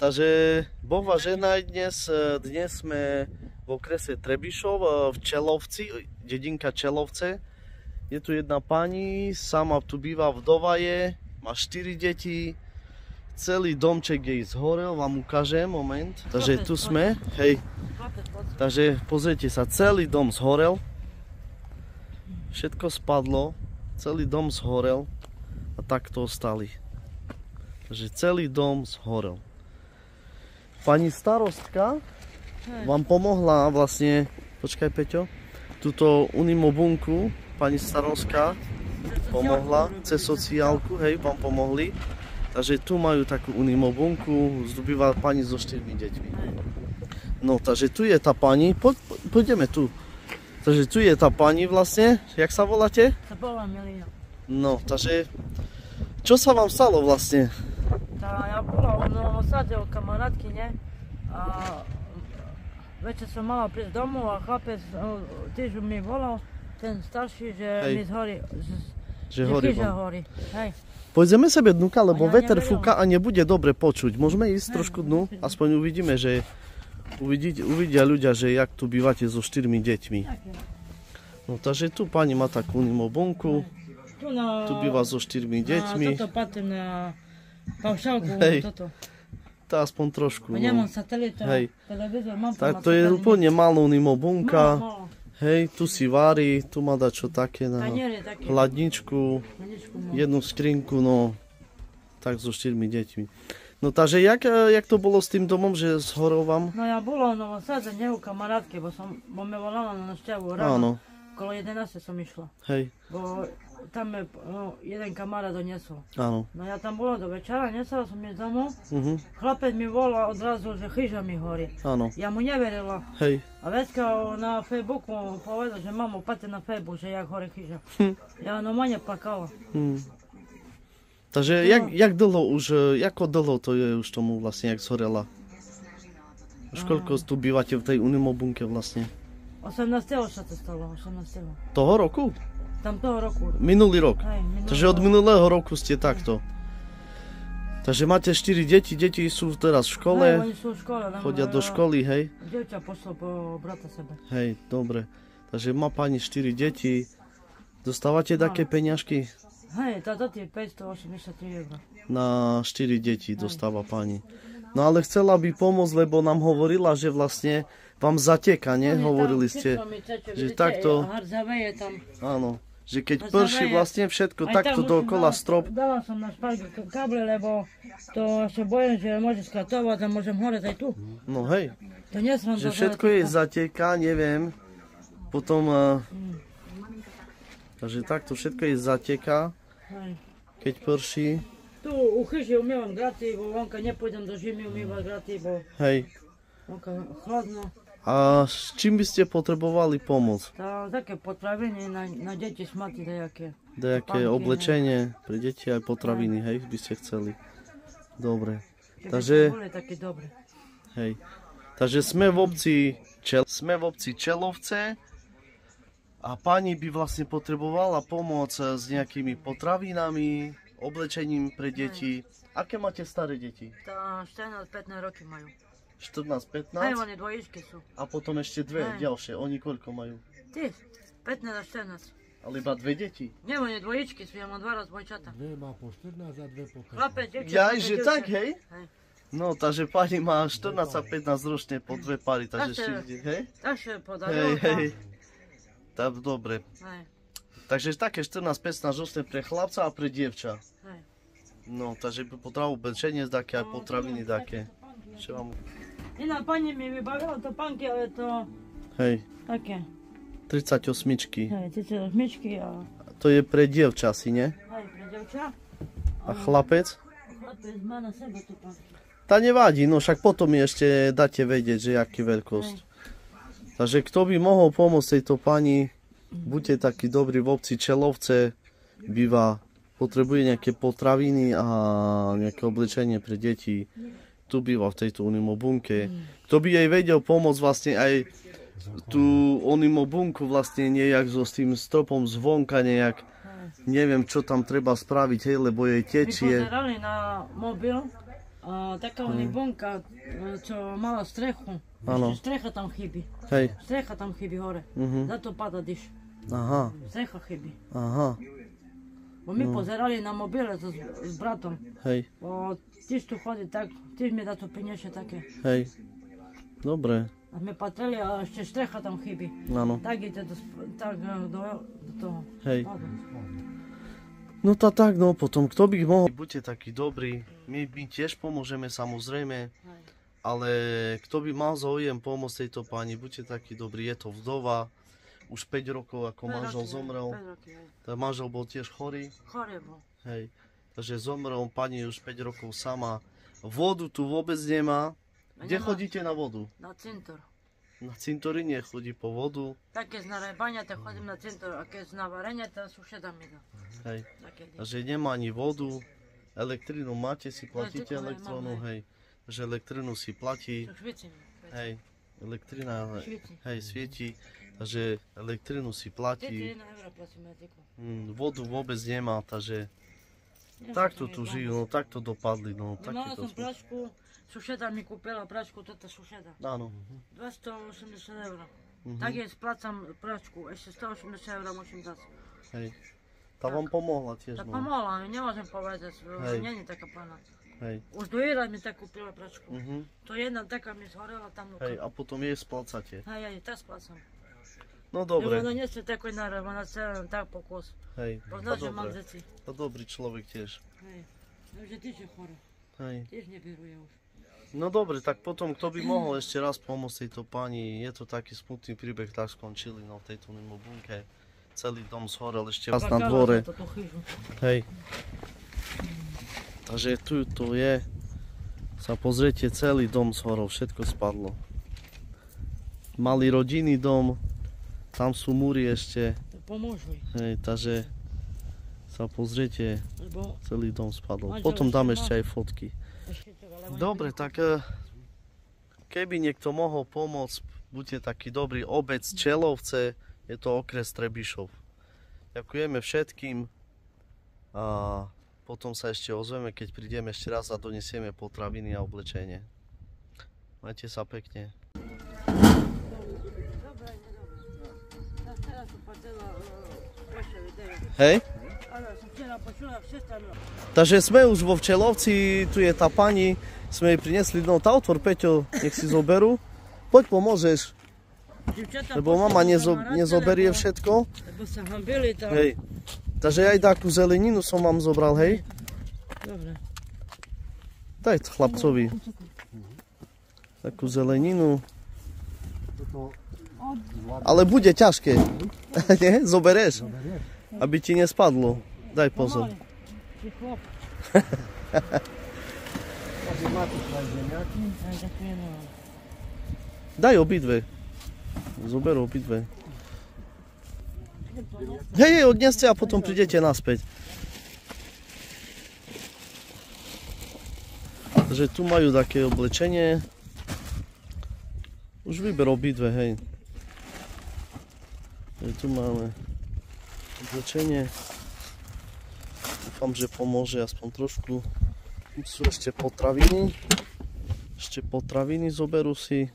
Takže Boh vás žehnaj dnes. E, Dnes sme v okrese Trebišov e, v Čelovci, dedinka Čelovce. Je tu jedna pani, sama tu býva vdova je, má 4 deti. Celý domček jej zhorel, vám ukážem, moment. Takže tu sme, hej. Takže pozrite sa, celý dom zhorel. Všetko spadlo, celý dom zhorel a takto ostali. Takže celý dom zhorel. Pani starostka vám pomohla vlastne, počkaj Peťo, túto unimobunku, pani starostka pomohla, cez sociálku, hej, vám pomohli. Takže tu majú takú unimobunku, zdobýva pani so štyrmi deťmi. No, takže tu je tá pani, po, pôjdeme tu. Takže tu je tá pani vlastne, jak sa voláte? Sa volám Milina. No, takže čo sa vám stalo vlastne? Tá, ja bola u Novom kamarátky, ne? A večer som mala prísť domov a chlapec no, tiež mi volal, ten starší, že Hej. mi zhorí, že, Že že horí vám. horí. Hej. Poďme sebe dnuka, lebo A ja veter neverím. fúka a nebude dobre počuť. Môžeme ísť Hej, trošku dnu? Aspoň uvidíme, že uvidí, uvidia ľudia, že jak tu bývate so štyrmi deťmi. No takže tu pani má takú na, tu býva so štyrmi deťmi. Na toto patrím na paušálku, Hej. toto. Tá aspoň trošku. No. No. Satelita, Hej. televízor, mám Tak to je úplne malá unimobunka. Malo, malo. Hej, tu si varí, tu má dať čo také na Taniere také. hladničku, jednu skrinku, no tak so štyrmi deťmi. No takže jak, jak to bolo s tým domom, že zhorol vám? No ja bola v Novom nie u kamarátky, bo som, bo me volala na návštevu ráno. Áno, Okolo 11 som išla. hej, Bo tam me no, jeden kamarát doniesol. áno. No ja tam bola do večera, nesela som ísť domov. Mhm, Chlapec mi volal odrazu, že chyža mi horí. áno, Ja mu neverila. hej, A Veska na Facebooku povedal, že mamo, patte na Facebook, že jak horí chyža. Hm. Ja normálne plakala. hm. Takže jak, jak dlho už, eh, ako dlho to je už tomu vlastne, jak zhorela? Už koľko tu bývate v tej unimobunke vlastne? 18. sa to stalo, 18. Toho roku? Toho roku. Minulý rok. Hej, minulý Takže od minulého roku ste takto. Takže máte 4 deti, deti sú teraz v škole, Hej, oni sú v škole. chodia do školy, hej? Dievča pošlo po brata sebe. Hej, dobre. Takže má pani 4 deti. Dostávate také peňažky? Hej, táto je 583 eur. Na 4 deti dostáva pani. No ale chcela by pomôcť, lebo nám hovorila, že vlastne vám zateka, nie? Hovorili ste. že takto-. Áno. Že keď No prší vlastne všetko Aj takto dookola dala- strop. Dala som na k- kable, lebo to sa bojím, že môže skatovať a môžem horeť aj tu. No hej. To nie som Že všetko je zateka, neviem. Potom... eh, Takže takto všetko je zateka, Hej. keď prší. Tu u chyži umývam graty, bo vonka nepôjdem do žimy umývať graty, bo Hej. vonka chladno. A s čím by ste potrebovali pomoc? Tá, také potraviny na, na deti dajaké. Nejaké Topánky, oblečenie pre deti aj potraviny, hej, by ste chceli. Dobre, Takže- to boli také dobre. hej. Takže sme v obci, Čel- sme v obci Čelovce a pani by vlastne potrebovala pomoc s nejakými potravinami, oblečením pre deti. Aké máte staré deti? Tá 14-15 roky majú. 14, Hej, 15 oni dvojičky sú. a potom ešte dve Hej. ďalšie. Oni koľko majú? Ty, 15 a 14. Ale iba dve deti. Nie, oni dvojičky sú, ja mám dva raz dvojčata. Dve má po 14 a dve po 15. Chlapec, devča. Ja, chlapec, že devča. tak, hej? Hej. No, takže pani má 14 a 15 ročne po dve pary, takže ide, hej? Takže Hej, podarilo hej. Tak, dobre. Hej, Takže také 14-15 ročne pre chlapca a pre dievča. hej. No, takže potravu oblečenie, také aj potraviny, také. Čo vám... Iná pani mi vybavila to panky, ale to Hej, také. 38. Hej, tieto rozmičky a To je pre dievča si, nie? hej, pre devča. A chlapec? Chlapec má na sebe to panky. Tá nevadí, no však potom ešte dáte vedieť, že aký veľkosť. Takže kto by mohol pomôcť tejto pani, buďte takí dobrí v obci Čelovce, býva, potrebuje nejaké potraviny a nejaké oblečenie pre deti. Tu býva v tejto unimobunke. Kto by jej vedel pomôcť vlastne aj tú unimobunku vlastne nejak so s tým stropom zvonka nejak, neviem čo tam treba spraviť, hej, lebo jej My tečie. pozerali na mobil, A taká bunka, čo mala strechu. Ešte strecha tam chybí. Hej. Strecha tam chybí hore. Mhm. Za to pada dyš. Aha, Strecha chybí. aha, Bo my pozerali na mobile so, s bratom. hej, Bo tiež tu chodí tak, tiež mi za to priniesie také. hej. Dobre, A my patrili, a ešte strecha tam chybí. áno, Tak ide do, sp- tak e, do, do toho. hej. No to tak, no potom, kto by mohol... Buďte takí dobrí, my, my tiež pomôžeme samozrejme, ale kto by mal záujem pomôcť tejto pani, buďte takí dobrí, je to vdova, už 5 rokov ako Päť manžel roky, zomrel, roky, ten manžel bol tiež chorý, Chorý bol. hej, takže zomrel, pani už 5 rokov sama, vodu tu vôbec nemá, kde Nemá. chodíte na vodu? Na cintor. Na cintoríne chodí po vodu, Tak keď z narajbania, tak chodím na cintor. A keď z navarenia, tak sušeda mi dá. hej, takže nemá ani vodu, elektrínu máte, si platíte hej, elektrónu, hej, takže elektrínu si platí, švici hej, elektrina, hej, svieti, takže elektrínu si platí, 1 euro platíme mm, vodu vôbec nemá, takže takto to tu žijú, no takto dopadli, no takto som pračku, sušeda mi kúpila pračku, toto sušeda. Áno, 280 eur. Mhm. Tak je splácam pračku, ešte 180 eur musím dať. hej. Tá vám pomohla tiež, Tak no, pomohla, nemôžem povedať, Hej. není taká pána. hej. Už do Ira mi tak kúpila pračku. Mhm. To jedna taká mi zhorela tam. Hej, a potom jej splácate. Hej, hej, tak splácam. No Dobre. dobre, Ona nie je takoj naraz, ona celá tak pokus. hej, Pozná, to že mám dobre, deti. to dobrý človek tiež. Hej. No, že tiež je chore. Hej. Tiež neberuje už. No dobre, tak potom kto by mohol ešte raz pomôcť tejto pani, je to taký smutný príbeh, tak skončili no, v tejto mimo bunke. Celý dom zhorel ešte raz na dvore. Hej. Takže tu to je. Sa pozriete, celý dom zhorol, všetko spadlo. Malý rodinný dom, tam sú múry ešte, To pomôžuj. hej, takže sa pozriete, celý dom spadol. Potom dám ešte aj fotky. Dobre, tak eh, keby niekto mohol pomôcť, buďte taký dobrý, obec Čelovce, je to okres Trebišov. Ďakujeme všetkým a potom sa ešte ozveme, keď prídeme ešte raz a donesieme potraviny a oblečenie. Majte sa pekne. Dobre, nie dobre. Ja teraz som patrila e, vaše video. Hej? Takže sme už vo Včelovci, tu je tá pani, sme jej prinesli, no tá otvor Peťo, nech si zoberú. Poď pomôžeš, lebo mama nezo, nezoberie všetko. Lebo sa hambili tam. Hej. Takže aj takú zeleninu som vám zobral, hej? Dobre. Daj to chlapcovi. Takú zeleninu. Ale bude ťažké. Nie? Zobereš? zoberieš? Aby ti nespadlo. Daj pozor. Daj obidve. Zober obidve. Hej, hej, odneste a potom prídete naspäť. Takže tu majú také oblečenie. Už vyber obidve, hej. Takže tu máme oblečenie. Dúfam, že pomôže aspoň trošku. Sú ešte potraviny. Ešte potraviny zoberú si.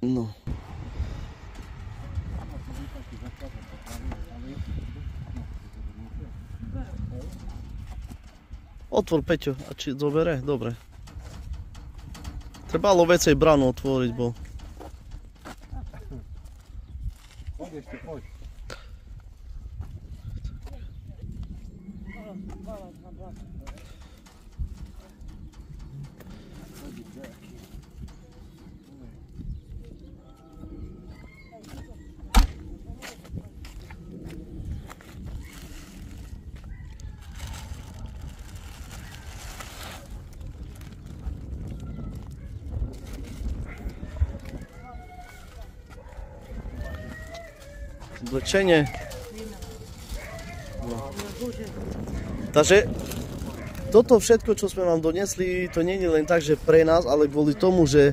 No. Otvor Peťo, a či zobere? Dobre. Trebalo vecej bránu otvoriť, bo... Poď ešte, poď. Oblečenie. No. Takže toto všetko, čo sme vám donesli, to nie je len tak, že pre nás, ale kvôli tomu, že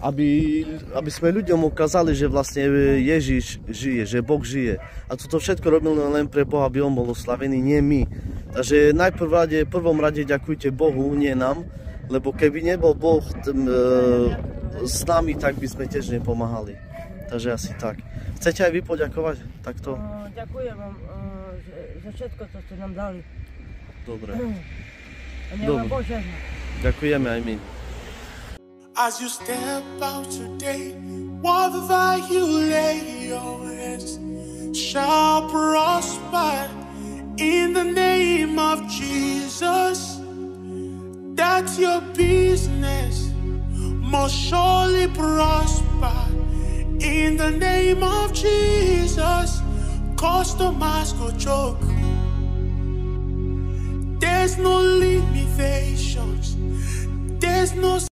aby, aby sme ľuďom ukázali, že vlastne Ježiš žije, že Boh žije. A toto všetko robíme len pre Boha, aby On bol oslavený, nie my. Takže najprv rade, prvom rade ďakujte Bohu, nie nám, lebo keby nebol Boh tým, e, s nami, tak by sme tiež nepomáhali. Takže asi tak. Chcete aj vy poďakovať takto? Uh, ďakujem vám uh, za všetko, čo ste nám dali. Dobre. A nech vám Boh žehná. Ďakujeme aj my. As you step out today, whatever you lay your hands shall prosper in the name of Jesus. That your business must surely prosper in the name of Jesus. Customers go choke. There's no limitations. There's no